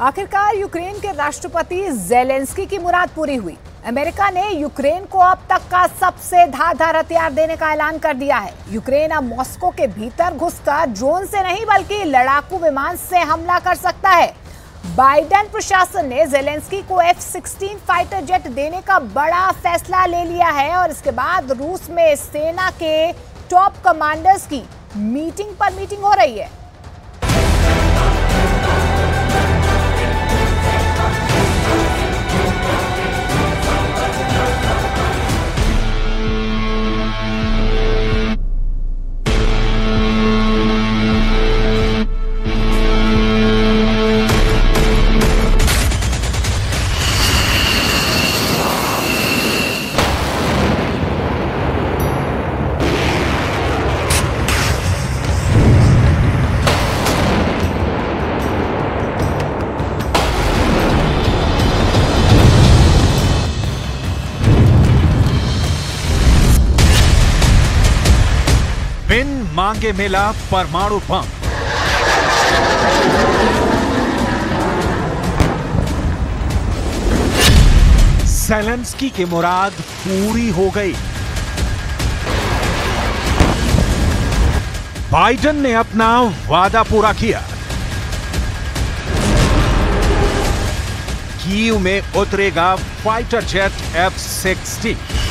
आखिरकार यूक्रेन के राष्ट्रपति जेलेंस्की की मुराद पूरी हुई। अमेरिका ने यूक्रेन को अब तक का सबसे धारदार हथियार देने का ऐलान कर दिया है। यूक्रेन अब मॉस्को के भीतर घुसकर ड्रोन से नहीं बल्कि लड़ाकू विमान से हमला कर सकता है। बाइडेन प्रशासन ने जेलेंस्की को एफ़ 16 फाइटर जेट देने का बड़ा फैसला ले लिया है और इसके बाद रूस में सेना के टॉप कमांडर्स की मीटिंग पर मीटिंग हो रही है। मांगे मिला परमाणु बम। सेलेंस्की की मुराद पूरी हो गई। बाइडन ने अपना वादा पूरा किया। कीव में उतरेगा फाइटर जेट एफ़ सिक्सटीन।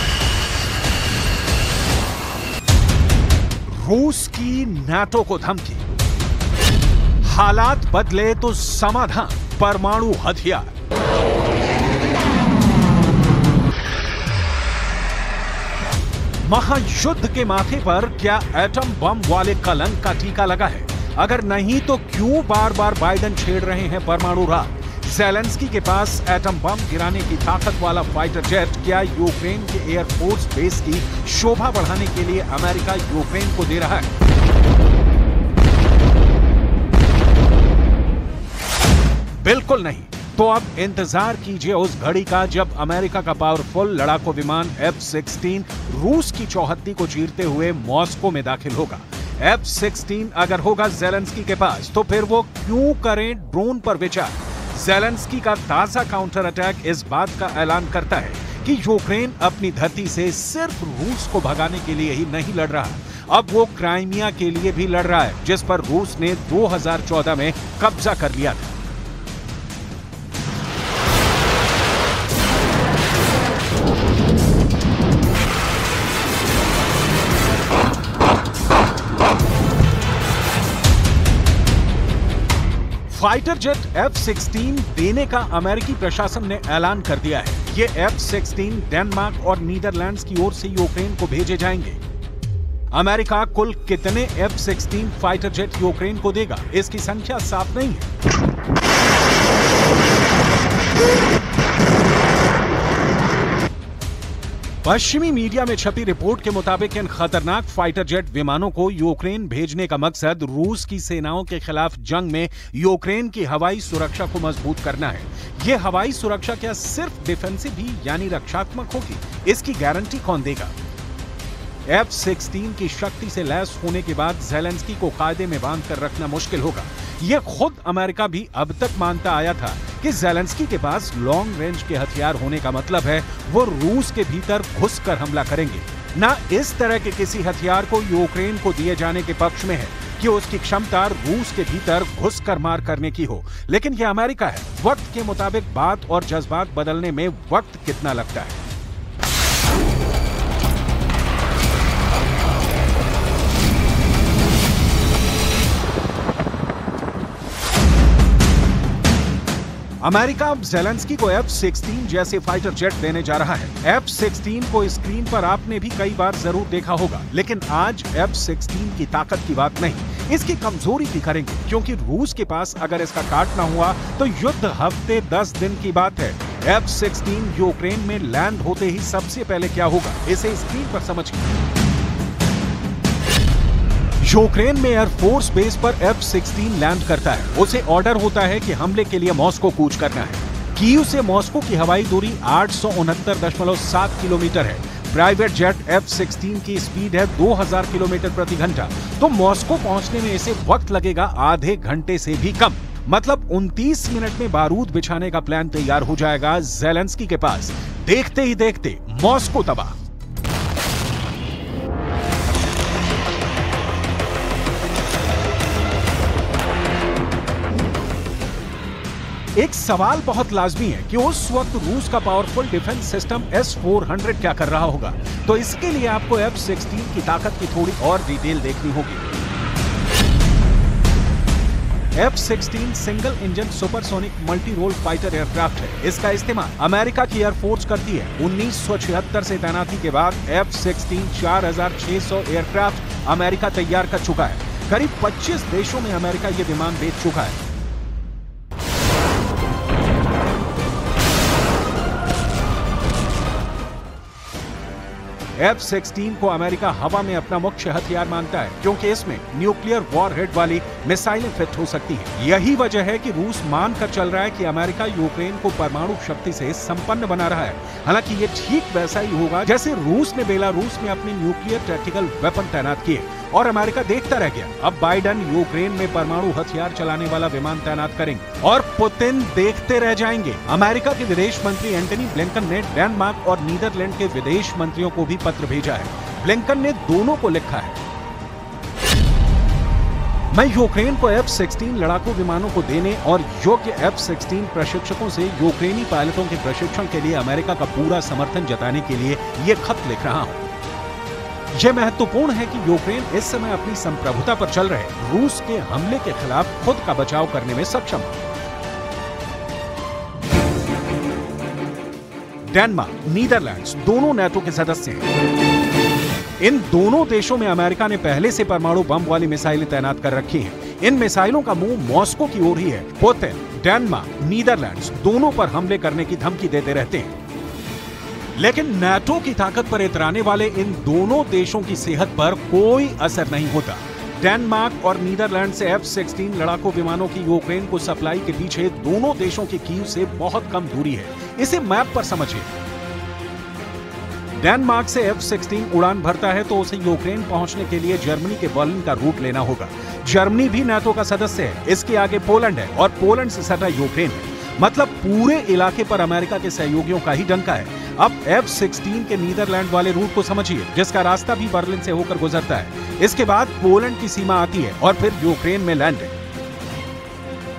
रूस की नाटो को धमकी। हालात बदले तो समाधान, परमाणु हथियार। महायुद्ध के माथे पर क्या एटम बम वाले कलंक का टीका लगा है? अगर नहीं तो क्यों बार बार बाइडन छेड़ रहे हैं परमाणु राग जेलेंस्की के पास एटम बम गिराने की ताकत वाला फाइटर जेट क्या यूक्रेन के एयरफोर्स बेस की शोभा बढ़ाने के लिए अमेरिका यूक्रेन को दे रहा है? बिल्कुल नहीं। तो अब इंतज़ार कीजिए उस घड़ी का जब अमेरिका का पावरफुल लड़ाकू विमान एफ़ सिक्सटीन रूस की चौहत्ती को चीरते हुए मॉस्को में दाखिल होगा। एफ़ सिक्सटीन अगर होगा जेलेंस्की के पास तो फिर वो क्यों करें ड्रोन पर विचार? जेलेंस्की का ताज़ा काउंटर अटैक इस बात का ऐलान करता है कि यूक्रेन अपनी धरती से सिर्फ़ रूस को भगाने के लिए ही नहीं लड़ रहा। अब वो क्राइमिया के लिए भी लड़ रहा है, जिस पर रूस ने 2014 में कब्जा कर लिया था। फाइटर जेट एफ़ सिक्सटीन देने का अमेरिकी प्रशासन ने ऐलान कर दिया है। ये एफ़ सिक्सटीन डेनमार्क और नीदरलैंड्स की ओर से यूक्रेन को भेजे जाएँगे। अमेरिका कुल कितने F sixteen fighter jet Ukraine को देगा? इसकी संख्या साफ़ नहीं है। पश्चिमी मीडिया में छपी रिपोर्ट के मुताबिक इन खतरनाक फाइटर जेट विमानों को यूक्रेन भेजने का मकसद रूस की सेनाओं के खिलाफ जंग में यूक्रेन की हवाई सुरक्षा को मज़बूत करना है। ये हवाई सुरक्षा क्या सिर्फ़ डिफेंसिव ही, यानी रक्षात्मक होगी? इसकी गारंटी कौन देगा? एफ़ सिक्सटीन की शक्ति से लैस होने के बाद जेलेंस्की को कायदे में बाँध कर रखना मुश्किल होगा। यह खुद अमेरिका भी अब तक मानता आया था कि जेलेंस्की के पास लॉन्ग रेंज के हथियार होने का मतलब है, वो रूस के भीतर घुसकर हमला करेंगे। ना इस तरह के किसी हथियार को यूक्रेन को दिए जाने के पक्ष में है कि उसकी क्षमता रूस के भीतर घुस कर मार करने की हो। लेकिन यह अमेरिका है। वक्त के मुताबिक बात और जज्बात बदलने में वक्त कितना लगता है? अमेरिका अब जेलेंस्की को F-16 जैसे फाइटर जेट देने जा रहा है। F-16 को स्क्रीन पर आपने भी कई बार ज़रूर देखा होगा, लेकिन आज एफ़ सिक्सटीन की ताकत की बात नहीं। इसकी कमज़ोरी भी करेंगे, क्योंकि रूस के पास अगर इसका काट काटना हुआ तो युद्ध हफ़्ते 10 दिन की बात है। एफ़ सिक्सटीन यूक्रेन में लैंड होते ही सबसे पहले क्या होगा, इसे स्क्रीन पर समझिए। यूक्रेन में एयरफोर्स बेस पर F-16 लैंड करता है। उसे ऑर्डर होता है कि हमले के लिए मॉस्को कूच करना है। कीव से मॉस्को की हवाई दूरी आठ किलोमीटर है। प्राइवेट जेट F-16 की स्पीड है 2000 किलोमीटर प्रति घंटा। तो मॉस्को पहुँचने में इसे वक्त लगेगा आधे घंटे से भी कम। मतलब 29 मिनट में बारूद बिछाने का प्लान तैयार हो जाएगा जेलेंस्की के पास। देखते ही देखते मॉस्को तबाह। एक सवाल बहुत लाजमी है कि उस वक्त रूस का powerful defence system S four hundred क्या कर रहा होगा? तो इसके लिए आपको एफ़ सिक्सटीन की ताकत की थोड़ी और डिटेल देखनी होगी। F sixteen single engine supersonic multi role fighter aircraft है। इसका इस्तेमाल अमेरिका की एयरफोर्स करती है। उन्नीस से तैनाती के बाद एफ़ सिक्सटीन चार एयरक्राफ्ट अमेरिका तैयार कर चुका है। करीब 25 देशों में अमेरिका ये विमान बेच चुका है। एफ़ सिक्सटीन को अमेरिका हवा में अपना मुख्य हथियार मानता है, क्योंकि इसमें न्यूक्लियर वॉर हेड वाली मिसाइलें फिट हो सकती हैं। यही वजह है कि रूस मान कर चल रहा है कि अमेरिका यूक्रेन को परमाणु शक्ति से संपन्न बना रहा है हालाँकि ये ठीक वैसा ही होगा जैसे रूस ने बेलारूस में अपने न्यूक्लियर टैक्टिकल वेपन तैनात किए और अमेरिका देखता रह गया। अब बाइडन यूक्रेन में परमाणु हथियार चलाने वाला विमान तैनात करेंगे और पुतिन देखते रह जाएँगे। अमेरिका के विदेश मंत्री एंटनी ब्लिंकन ने डेनमार्क और नीदरलैंड के विदेश मंत्रियों को भी पत्र भेजा है। ब्लिंकन ने दोनों को लिखा है। मैं यूक्रेन को एफ़ सिक्सटीन लड़ाकू विमानों को देने और योग्य एफ़ सिक्सटीन प्रशिक्षकों से यूक्रेनी पायलटों के प्रशिक्षण के लिए अमेरिका का पूरा समर्थन जताने के लिए ये खत लिख रहा हूँ। यह महत्वपूर्ण है कि यूक्रेन इस समय अपनी संप्रभुता पर चल रहे रूस के हमले के खिलाफ खुद का बचाव करने में सक्षम। है डेनमार्क, नीदरलैंड्स, दोनों नेटो के सदस्य हैं। इन दोनों देशों में अमेरिका ने पहले से परमाणु बम वाली मिसाइलें तैनात कर रखी हैं। इन मिसाइलों का मुँह मॉस्को की ओर ही है। पुतिन, डेनमार्क, नीदरलैंड्स, दोनों पर हमले करने की धमकी देते रहते हैं। लेकिन नाटो की ताकत पर इतराने वाले इन दोनों देशों की सेहत पर कोई असर नहीं होता। डेनमार्क और नीदरलैंड से एफ़ सिक्सटीन लड़ाकू विमानों की यूक्रेन को सप्लाई के पीछे दोनों देशों की कीव से बहुत कम दूरी है। इसे मैप पर समझिए। डेनमार्क से एफ़ सिक्सटीन उड़ान भरता है तो उसे यूक्रेन पहुँचने के लिए जर्मनी के बर्लिन का रूट लेना होगा। जर्मनी भी नाटो का सदस्य है। इसके आगे पोलैंड है और पोलैंड से सटा यूक्रेन है। मतलब पूरे इलाके पर अमेरिका के सहयोगियों का ही डंका है। अब एफ़ सिक्सटीन के नीदरलैंड वाले रूट को समझिए, जिसका रास्ता भी बर्लिन से होकर गुजरता है। इसके बाद पोलैंड की सीमा आती है और फिर यूक्रेन में लैंड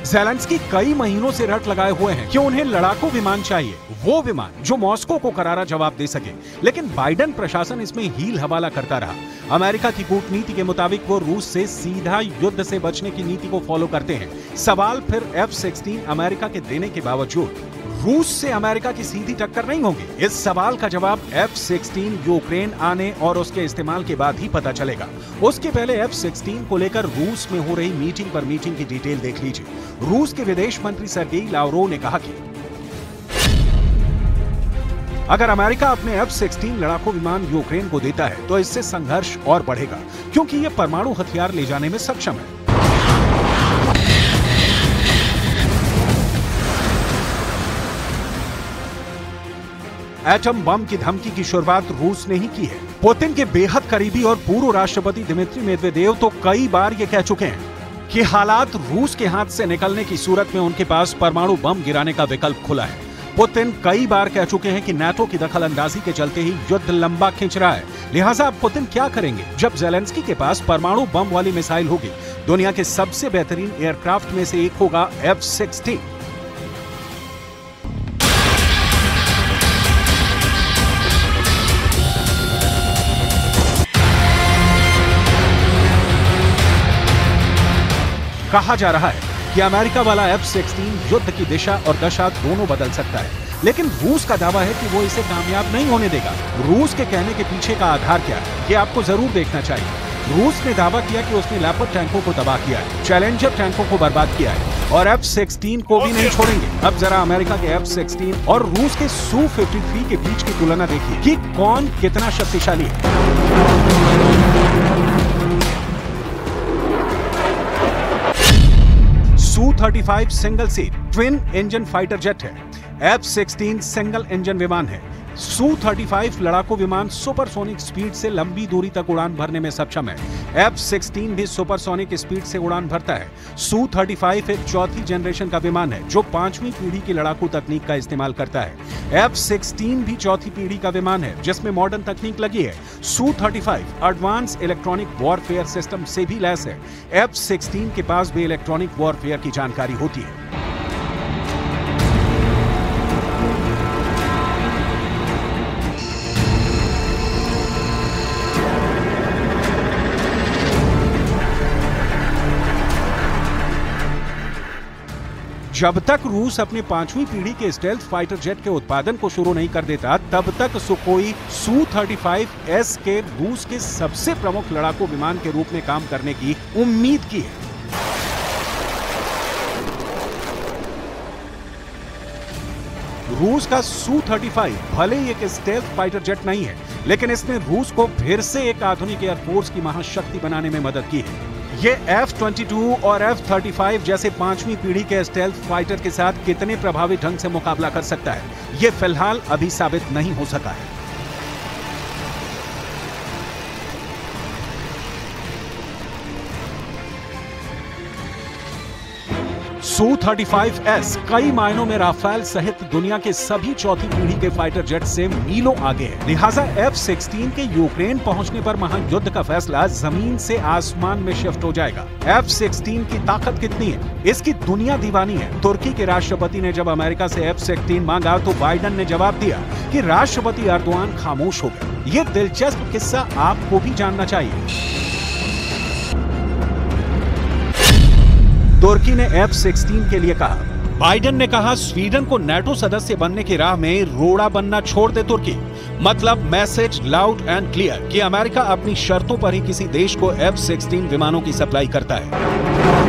जेलेंस्की कई महीनों से रट लगाए हुए हैं कि उन्हें लड़ाकू विमान चाहिए, वो विमान जो मॉस्को को करारा जवाब दे सके। लेकिन बाइडन प्रशासन इसमें हील हवाला करता रहा। अमेरिका की कूटनीति के मुताबिक वो रूस से सीधा युद्ध से बचने की नीति को फॉलो करते हैं। सवाल फिर एफ़ सिक्सटीन अमेरिका के देने के बावजूद। रूस से अमेरिका की सीधी टक्कर नहीं होगी? इस सवाल का जवाब एफ़ सिक्सटीन यूक्रेन आने और उसके इस्तेमाल के बाद ही पता चलेगा। उसके पहले एफ़ सिक्सटीन को लेकर रूस में हो रही मीटिंग पर मीटिंग की डिटेल देख लीजिए। रूस के विदेश मंत्री सरगेई लावरो ने कहा कि, अगर अमेरिका अपने एफ़ सिक्सटीन लड़ाकू विमान यूक्रेन को देता है तो इससे संघर्ष और बढ़ेगा, क्योंकि यह परमाणु हथियार ले जाने में सक्षम है। एटम बम की धमकी की शुरुआत रूस ने ही की है। पुतिन के बेहद करीबी और पूर्व राष्ट्रपति दिमित्री मेदवेदेव तो कई बार ये कह चुके हैं कि हालात रूस के हाथ से निकलने की सूरत में उनके पास परमाणु बम गिराने का विकल्प खुला है। पुतिन कई बार कह चुके हैं कि नाटो की दखल अंदाजी के चलते ही युद्ध लंबा खींच रहा है। लिहाजा अब पुतिन क्या करेंगे? जब जेलेंस्की के पास परमाणु बम वाली मिसाइल होगी, दुनिया के सबसे बेहतरीन एयरक्राफ्ट में से एक होगा एफ़ सिक्सटीन कहा जा रहा है कि अमेरिका वाला एफ़ सिक्सटीन युद्ध की दिशा और दशा दोनों बदल सकता है। लेकिन रूस का दावा है कि वो इसे कामयाब नहीं होने देगा। रूस के कहने के पीछे का आधार क्या है? ये आपको ज़रूर देखना चाहिए। रूस ने दावा किया कि उसने लैपट टैंकों को तबाह किया है चैलेंजर टैंकों को बर्बाद किया है और एफ़ सिक्सटीन को भी नहीं छोड़ेंगे। अब जरा अमेरिका के एफ़ सिक्सटीन और रूस के सू फिफ्टी के बीच की तुलना देखिए कि कौन कितना शक्तिशाली है। Su 35 single seat twin engine fighter jet है. एफ़ 16 सिंगल इंजन विमान है. सू 35 लड़ाकू विमान सुपरसोनिक स्पीड से लंबी दूरी तक उड़ान भरने में सक्षम है। एफ़ 16 भी सुपरसोनिक स्पीड से उड़ान भरता है। सू 35 एक चौथी जनरेशन का विमान है, जो पांचवी पीढ़ी की लड़ाकू तकनीक का इस्तेमाल करता है। एफ़ 16 भी चौथी पीढ़ी का विमान है, जिसमें मॉडर्न तकनीक लगी है। Su 35 advance electronic warfare system से भी लैस है। एफ़ 16 के पास भी इलेक्ट्रॉनिक वॉरफेयर की जानकारी होती है। जब तक रूस अपनी पांचवी पीढ़ी के स्टेल्थ फाइटर जेट के उत्पादन को शुरू नहीं कर देता, तब तक सुकोई सू 35 एस के रूस के सबसे प्रमुख लड़ाकू विमान के रूप में काम करने की उम्मीद की है। रूस का सू 35 भले ही एक स्टेल्थ फाइटर जेट नहीं है, लेकिन इसने रूस को फिर से एक आधुनिक एयरफोर्स की महाशक्ति बनाने में मदद की है। ये F-22 और F-35 जैसे पांचवी पीढ़ी के स्टेल्थ फाइटर के साथ कितने प्रभावी ढंग से मुकाबला कर सकता है, ये फ़िलहाल अभी साबित नहीं हो सका है। सू 35S कई मायनों में राफेल सहित दुनिया के सभी चौथी पीढ़ी के फाइटर जेट से मीलों आगे है। लिहाजा F-16 के यूक्रेन पहुँचने पर महायुद्ध का फैसला ज़मीन से आसमान में शिफ्ट हो जाएगा। एफ़ सिक्सटीन की ताकत कितनी है? इसकी दुनिया दीवानी है। तुर्की के राष्ट्रपति ने जब अमेरिका से एफ़ सिक्सटीन मांगा तो बाइडन ने जवाब दिया कि राष्ट्रपति अर्दवान खामोश हो गए। ये दिलचस्प किस्सा आपको भी जानना चाहिए। तुर्की ने एफ़ सिक्सटीन के लिए कहा। बाइडेन ने कहा, स्वीडन को नेटो सदस्य बनने की राह में रोड़ा बनना छोड़ दे तुर्की। मतलब मैसेज लाउड एंड क्लियर कि अमेरिका अपनी शर्तों पर ही किसी देश को एफ़ सिक्सटीन विमानों की सप्लाई करता है।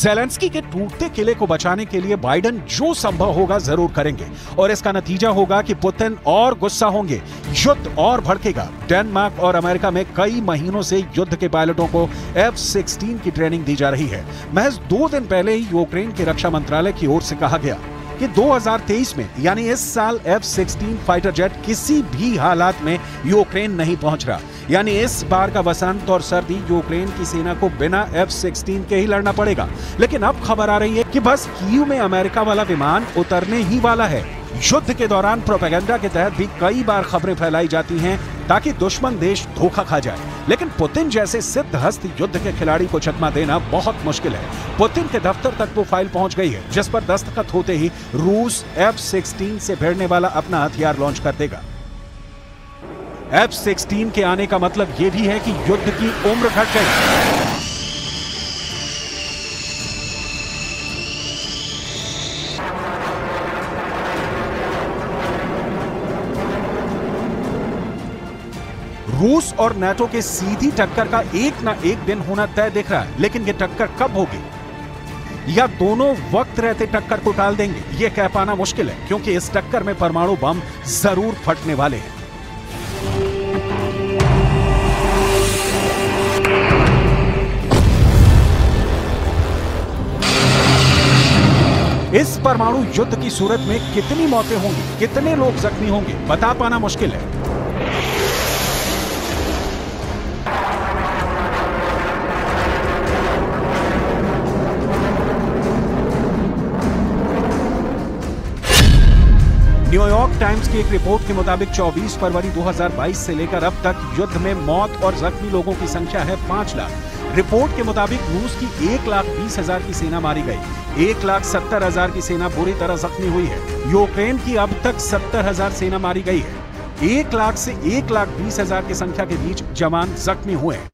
जेलेंस्की के टूटते किले को बचाने के लिए बाइडन जो संभव होगा ज़रूर करेंगे। और इसका नतीजा होगा कि पुतिन और गुस्सा होंगे। युद्ध और भड़केगा। डेनमार्क और अमेरिका में कई महीनों से युद्ध के पायलटों को एफ़ सिक्सटीन की ट्रेनिंग दी जा रही है। महज दो दिन पहले ही यूक्रेन के रक्षा मंत्रालय की ओर से कहा गया। कि 2023 में, यानी इस साल F-16 फाइटर जेट किसी भी हालात में यूक्रेन नहीं पहुँच रहा। यानी इस बार का वसंत और सर्दी यूक्रेन की सेना को बिना F-16 के ही लड़ना पड़ेगा। लेकिन अब खबर आ रही है कि बस कीव में अमेरिका वाला विमान उतरने ही वाला है। युद्ध के दौरान प्रोपेगेंडा के तहत भी कई बार खबरें फैलाई जाती हैं ताकि दुश्मन देश धोखा खा जाए। लेकिन पुतिन जैसे सिद्ध हस्त युद्ध के खिलाड़ी को चकमा देना बहुत मुश्किल है। पुतिन के दफ्तर तक वो फ़ाइल पहुँच गई है, जिस पर दस्तखत होते ही रूस एफ़ सिक्सटीन से भिड़ने वाला अपना हथियार लॉन्च कर देगा। एफ़ सिक्सटीन के आने का मतलब यह भी है कि युद्ध की उम्र घट गई। रूस और नाटो के सीधी टक्कर का एक ना एक दिन होना तय दिख रहा है, लेकिन ये टक्कर कब होगी? या दोनों वक्त रहते टक्कर को टाल देंगे? ये कह पाना मुश्किल है, क्योंकि इस टक्कर में परमाणु बम ज़रूर फटने वाले हैं। इस परमाणु युद्ध की सूरत में कितनी मौतें होंगी? कितने लोग जख्मी होंगे? बता पाना मुश्किल है। न्यूयॉर्क टाइम्स की एक रिपोर्ट के मुताबिक 24 फरवरी 2022 से लेकर अब तक युद्ध में मौत और जख्मी लोगों की संख्या है पाँच लाख। रिपोर्ट के मुताबिक रूस की एक लाख बीस हज़ार की सेना मारी गई। एक लाख सत्तर हज़ार की सेना बुरी तरह जख्मी हुई है। यूक्रेन की अब तक सत्तर हज़ार सेना मारी गई है। एक लाख से एक लाख बीस हज़ार की संख्या के बीच जवान जख्मी हुए हैं।